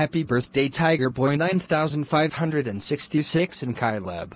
Happy birthday Tiger Boy 9566 and Kyleb.